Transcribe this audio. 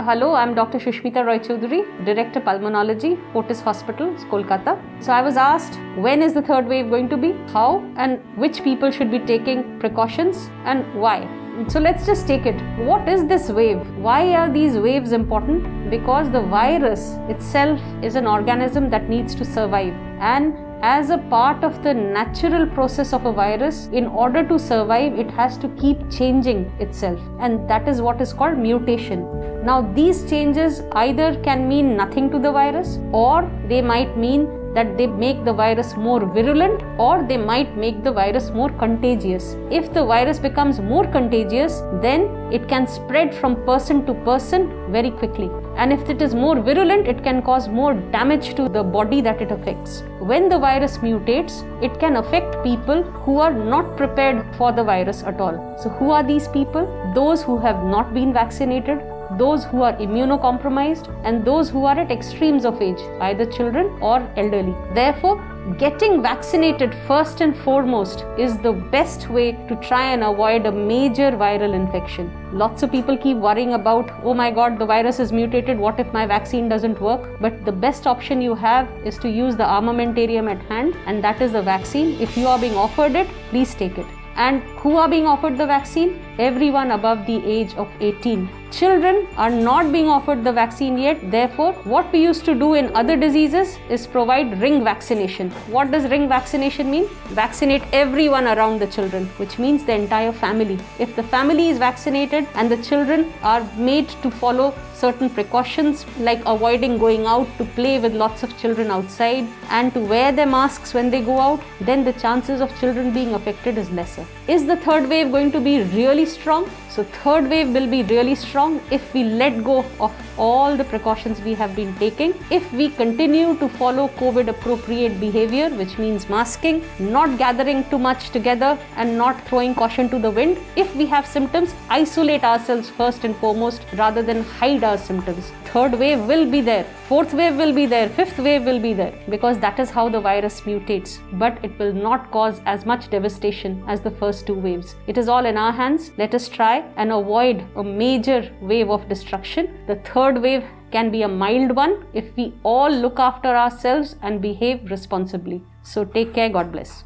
Hello, I'm Dr. Sushmita Roy Chowdhury, Director Pulmonology, Fortis Hospital, Kolkata. So I was asked when is the third wave going to be, how, and which people should be taking precautions, and why. So let's just take it. What is this wave? Why are these waves important? Because the virus itself is an organism that needs to survive. And as a part of the natural process of a virus, in order to survive, it has to keep changing itself. And that is what is called mutation. Now, these changes either can mean nothing to the virus or they might mean that they make the virus more virulent or they might make the virus more contagious. If the virus becomes more contagious, then it can spread from person to person very quickly. And if it is more virulent, it can cause more damage to the body that it affects. When the virus mutates, it can affect people who are not prepared for the virus at all. So, who are these people? Those who have not been vaccinated, those who are immunocompromised, and those who are at extremes of age, either children or elderly. Therefore, getting vaccinated first and foremost is the best way to try and avoid a major viral infection. Lots of people keep worrying about, oh my god, the virus is mutated, what if my vaccine doesn't work? But the best option you have is to use the armamentarium at hand, and that is the vaccine. If you are being offered it, please take it. And who are being offered the vaccine? Everyone above the age of 18. Children are not being offered the vaccine yet. Therefore, what we used to do in other diseases is provide ring vaccination. What does ring vaccination mean? Vaccinate everyone around the children, which means the entire family. If the family is vaccinated and the children are made to follow certain precautions like avoiding going out to play with lots of children outside and to wear their masks when they go out, then the chances of children being affected is lesser. Is the third wave going to be really strong? So, third wave will be really strong if we let go of all the precautions we have been taking. If we continue to follow COVID appropriate behavior, which means masking, not gathering too much together, and not throwing caution to the wind. If we have symptoms, isolate ourselves first and foremost rather than hide our symptoms. Third wave will be there, fourth wave will be there, fifth wave will be there because that is how the virus mutates. But it will not cause as much devastation as the first two waves. It is all in our hands. Let us try and avoid a major wave of destruction. The third wave can be a mild one if we all look after ourselves and behave responsibly. So take care. God bless.